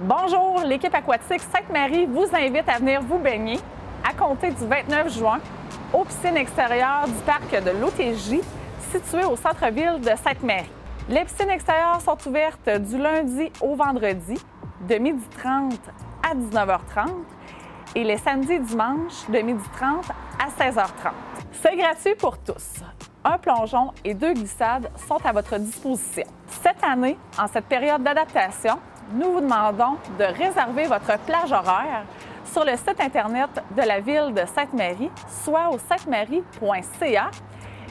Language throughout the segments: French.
Bonjour, l'équipe aquatique Sainte-Marie vous invite à venir vous baigner à compter du 29 juin aux piscines extérieures du parc de l'OTJ situé au centre-ville de Sainte-Marie. Les piscines extérieures sont ouvertes du lundi au vendredi de 12h30 à 19h30 et les samedis et dimanches de 12h30 à 16h30. C'est gratuit pour tous. Un plongeon et deux glissades sont à votre disposition. Cette année, en cette période d'adaptation, nous vous demandons de réserver votre plage horaire sur le site Internet de la ville de Sainte-Marie, soit au saintemarie.ca,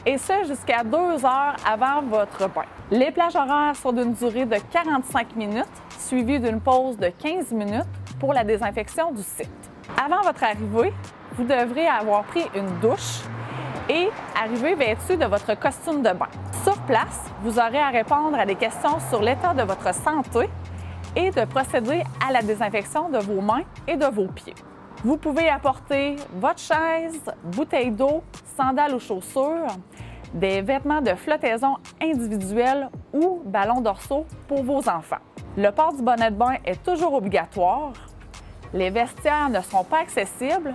et ce jusqu'à deux heures avant votre bain. Les plages horaires sont d'une durée de 45 minutes, suivies d'une pause de 15 minutes pour la désinfection du site. Avant votre arrivée, vous devrez avoir pris une douche et arriver vêtu de votre costume de bain. Sur place, vous aurez à répondre à des questions sur l'état de votre santé et de procéder à la désinfection de vos mains et de vos pieds. Vous pouvez apporter votre chaise, bouteille d'eau, sandales ou chaussures, des vêtements de flottaison individuels ou ballons dorsaux pour vos enfants. Le port du bonnet de bain est toujours obligatoire. Les vestiaires ne seront pas accessibles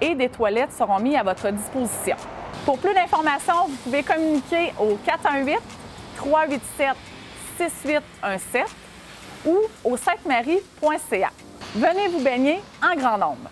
et des toilettes seront mises à votre disposition. Pour plus d'informations, vous pouvez communiquer au 418 387 6817 ou au saintemarie.ca. Venez vous baigner en grand nombre.